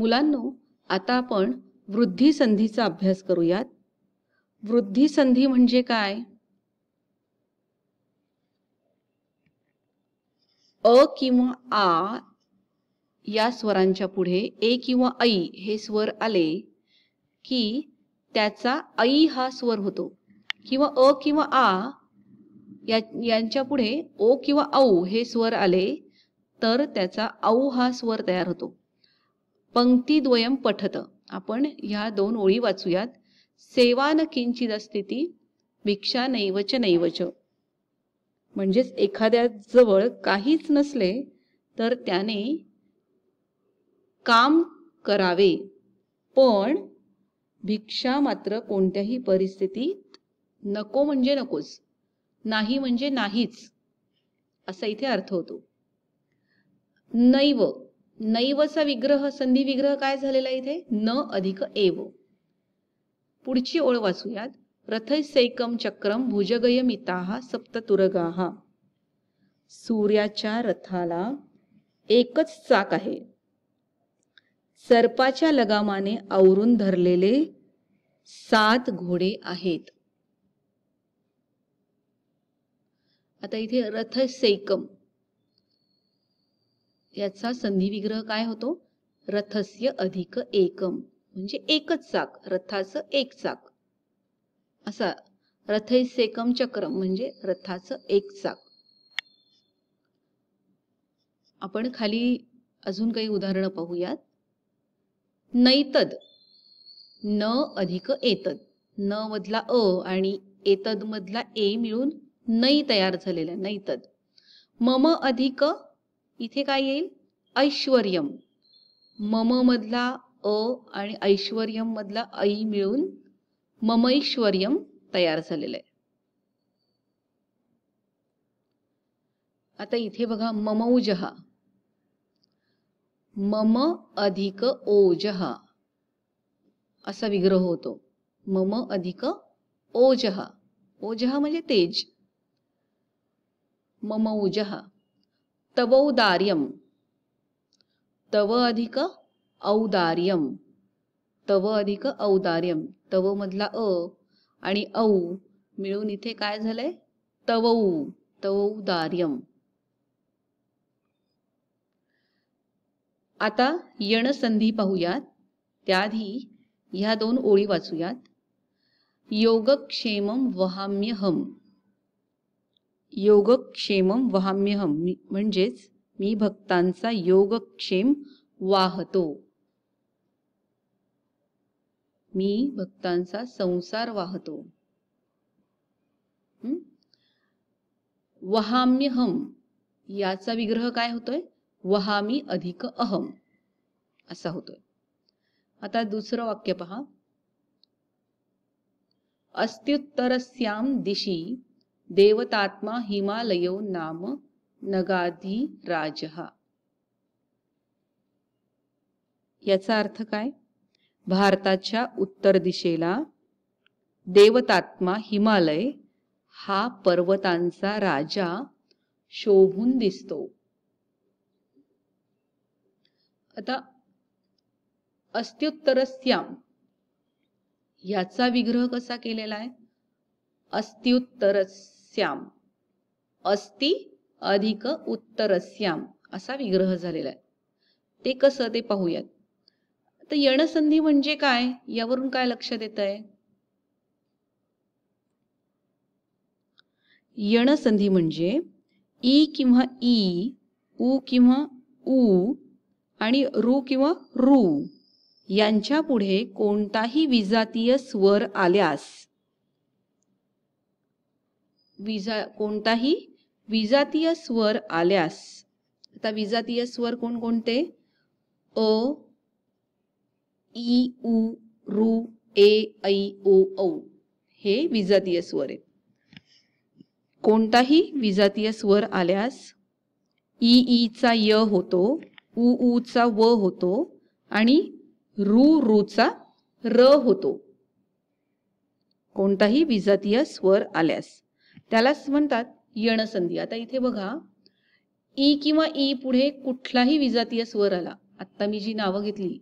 मुलांनो आता आपण वृद्धी संधीचा अभ्यास करूयात. वृद्धी संधी म्हणजे काय? अ किंवा आ या स्वरांच्या पुढे ए किंवा ऐ हे स्वर आले की त्याचा ऐ हा स्वर होतो. किंवा अ किंवा आ या यांच्या पुढे ओ किंवा औ हे स्वर आले तर त्याचा औ हा स्वर तयार होतो. पंक्तीद्वयम पठत. आपण ह्या दोन ओळी वाचूयात. सेवान किंचित स्थिती भिक्षा नैवच नैवच. म्हणजेच एखाद्याजवळ काहीच नसले तर त्याने काम करावे. पण भिक्षा मात्र कोणत्याही परिस्थितीत नको म्हणजे नकोच. नाही म्हणजे नाहीच. असा इथे अर्थ होतो. नैव. नैवचा विग्रह संधी विग्रह काय झालेला इथे? न अधिक एव. पुढची ओळ वाचूयात. रथसैकम चक्रम भुजगयमिताहा सप्ततुरगाहा सूर्याच्या रथाला एकच चाक आहे. सर्पाच्या लगामाने आवरून धरलेले सात घोडे आहेत. आता इथे रथसैकम याचा संधी विग्रह काय होतो? रथस्य अधिक एकम. म्हणजे एकच चाक. रथाचं एक चाक. असा. रथैसेकम चक्रम म्हणजे रथाचं एक चाक. आपण खाली अजून काही उदाहरणं पाहूयात. नैतद. न अधिक एतद. न मधला अ आणि एतद मधला ए मिळून नै तयार झालेला नैतद. मम अधिक इथे काय येईल? ऐश्वर्यम. मम मधला अ आणि ऐश्वर्यम मधला ऐ मिळून ममैश्वर्यम तयार झालेलं आहे. आता इथे बघा ममौजहा मम अधिक ओजहा असा विग्रह होतो. मम अधिक ओजहा ओजहा म्हणजे तेज. ममौजहा तवौदार्यम। तव अधिक औदार्यम। तव अधिक औदार्यम। तव मधला अ आणि औ मिळून इथे काय झालंय? तवौ तवौदार्यम। आता यण संधी पाहूयात. त्याआधी ह्या दोन ओळी वाचूयात. योगक्षेमम वहाम्यहम। योगक्षेमम वहाम्यहम म्हणजेच मी भक्तांचा योगक्षेम वाहतो. मी भक्तांचा संसार वाहतो. वहाम्यहम याचा विग्रह काय होतोय? वहामी अधिक अहम असा होतोय. आता दुसरं वाक्य पहा. अस्त्युत्तरस्याम दिशी देवतात्मा हिमालयो नाम नगाधी राजहा याचा अर्थ काय? भारताच्या उत्तर दिशेला देवतात्मा हिमालय हा पर्वतांचा राजा शोभून दिसतो. आता अस्त्युत्तरस्याम याचा विग्रह कसा केलेला आहे? श्याम अस्ति अधिक उत्तरस्याम. असा विग्रह झालेला आहे. ते कसं ते पाहूयात. तर यणसंधी म्हणजे काय? यावरून काय लक्षात येत आहे? यणसंधी म्हणजे ई किंवा ई उ किंवा उ आणि रू किंवा रू. यांच्या पुढे कोणताही विजातीय स्वर आल्यास विजा कोणताही विजातीय स्वर आल्यास आता विजातीय स्वर कोणकोणते अ ई उ रू ए ऐ ओ औ हे विजातीय स्वर आहेत. कोणताही विजातीय स्वर आल्यास ई ईचा य होतो उ ऊचा व होतो आणि रू रुचा र होतो. कोणताही विजातीय स्वर आल्यास. त्यालाच म्हणतात यणसंधी. आता इथे बघा ई किंवा ई पुढे कुठलाही विजातीय स्वर आला. आत्ता मी जी नावं घेतली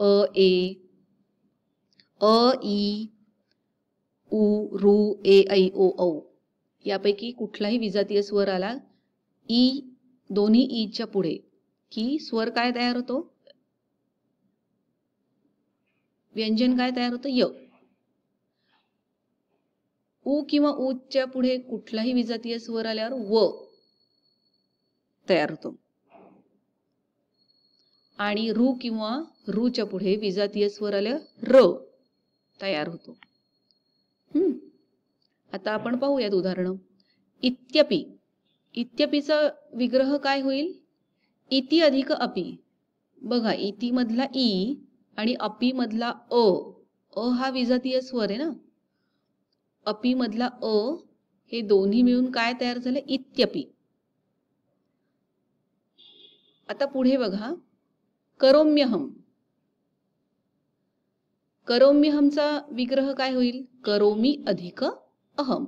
अ ए अ ई उ रू ए ऐ ओ औ यापैकी कुठलाही विजातीय स्वर आला ई दोन्ही ईच्या पुढे. की स्वर काय तयार होतो? व्यंजन काय तयार होतं? य. उ किंवा ऊच्या पुढे कुठलाही विजातीय स्वर आल्यावर व तयार होतो. आणि रु किंवा रुच्या पुढे विजातीय स्वर आल्यावर र तयार होतो. हम्म. आता आपण पाहूयात उदाहरण. इत्यपि. इत्यपीचा विग्रह काय होईल? इति अधिक अपि. बघा इति मधला ई आणि अपी मधला अ. अ हा विजातीय स्वर आहे ना? अपी मधला अ हे दोन्ही मिळून काय तयार झालं? इत्यपि. आता पुढे बघा. करोम्यहम. करोम्यहमचा विग्रह काय होईल? करोमी अधिक अहम.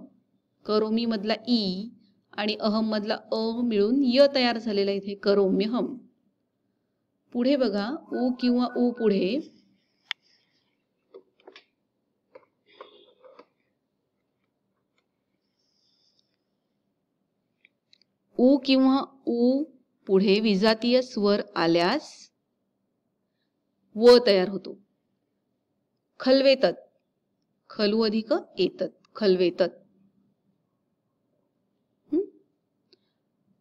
करोमी मधला ई आणि अहम मधला अ मिळून य तयार झालेला इथे करोम्यहम. पुढे बघा उ किंवा उ पुढे. उ किंवा उ पुढे विजातीय स्वर आल्यास व तयार होतो. खलवेतत. खलू अधिक येतत खलवेतत.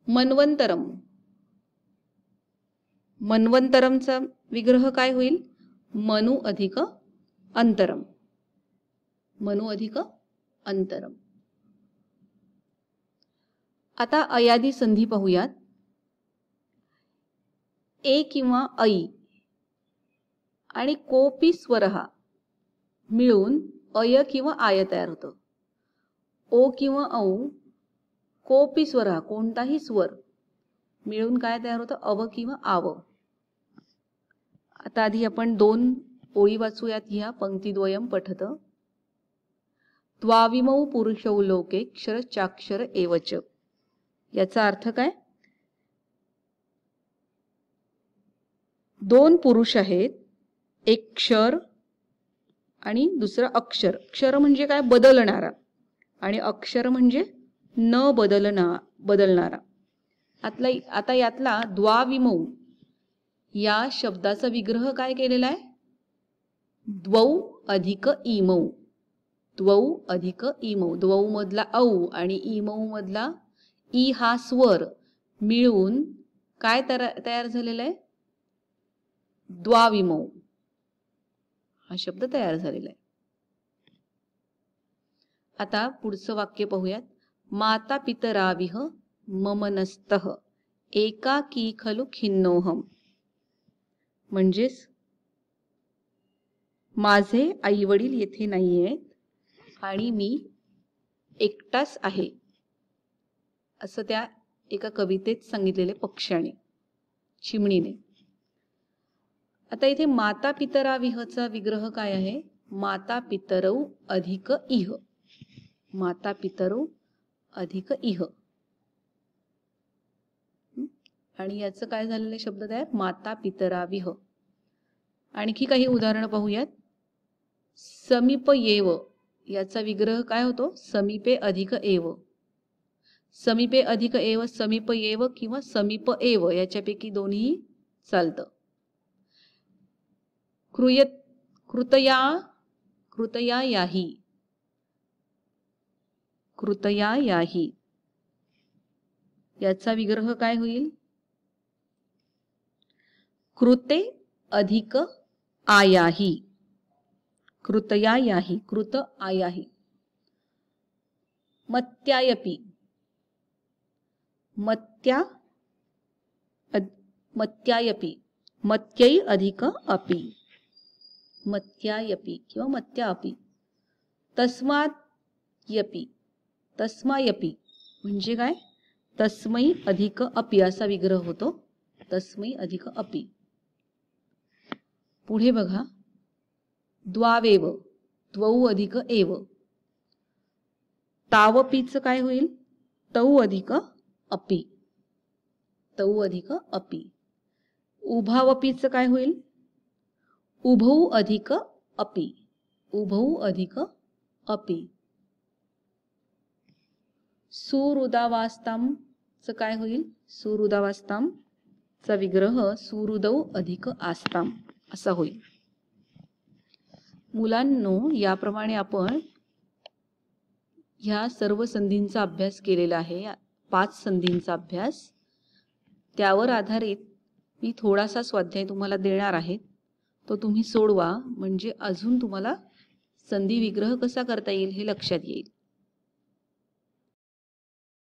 मनवंतरम. मनवंतरमचा विग्रह काय होईल? मनु अधिक अंतरम. मनु अधिक अंतरम. आता अयादी संधी पाहूयात. ए किंवा ऐ आणि कोपी स्वर हा मिळून अय किंवा आय तयार होतं. ओ किंवा औ कोपी स्वर हा कोणताही स्वर मिळून काय तयार होतं? अव किंवा आव. आता आधी आपण दोन ओळी वाचूयात. ह्या पंक्तीद्वयम पठत. द्वाविमौ पुरुषौ लोके क्षर चाक्षर एवच. याचा अर्थ काय? दोन पुरुष आहेत एक क्षर आणि दुसरं अक्षर. क्षर म्हणजे काय? बदलणारा. आणि अक्षर म्हणजे न बदलना बदलणारा. आतला आता यातला द्वाविमौ या शब्दाचा विग्रह काय केलेला आहे? द्वौ अधिक इमौ. द्वौ अधिक इमौ. द्वौ मधला औ आणि इमौ मधला ई हा स्वर मिळून काय तयार झालेला आहे? द्वाविमौ. हा शब्द तयार झालेला आहे. आता पुढचं वाक्य पाहूयात. माता पितराविह ममनस्त. एकाकी खलु खिन्नोहम म्हणजेच माझे आई वडील येथे नाही आहेत आणि मी एकटाच आहे. असं त्या एका कवितेत सांगितलेले पक्ष्याने चिमणीने. आता इथे माता पितरा विहचा विग्रह काय आहे? माता पितरौ अधिक इह. माता पितरौ अधिक इह. आणि याचं काय झालेलं शब्द तयार? माता पितरा विह आणखी काही उदाहरणं पाहूयात. समीप येव. याचा विग्रह काय होतो? समीपे अधिक एव. समीपे अधिक एव समीप एव किंवा समीप एव याच्यापैकी दोन्ही चालतं. कृय कृतया कृतया याही. कृतया याही. याचा विग्रह काय होईल? कृते अधिक आयाही. कृतया याही कृत आयाही. मत्यायपी. मत्या मत्यायपी मत्यै अधिक अपि मत्यायपी किंवा मत्यापी तस्मात यपी तस्मायपी म्हणजे काय? तस्मै अधिक अपि असा विग्रह होतो तस्मै अधिक अपि. पुढे बघा द्वावेव द्वौ अधिक एव. तावपीचं काय होईल? तौ अधिक अपि. तौ अधिक अपि. उभावपीचं काय होईल? उभौ अधिक अपि. उभौ अधिक अपि. सुहृदावास्तामचं काय होईल? सुहृदावास्तामचा विग्रह सुहृदौ अधिक आस्ताम. असा होईल. मुलांनो याप्रमाणे आपण ह्या सर्व संधींचा अभ्यास केलेला आहे. पाच संधींचा अभ्यास. त्यावर आधारित मी थोडासा स्वाध्याय तुम्हाला देणार आहे. तो तुम्ही सोडवा म्हणजे अजून तुम्हाला संधी विग्रह कसा करता येईल हे लक्षात येईल.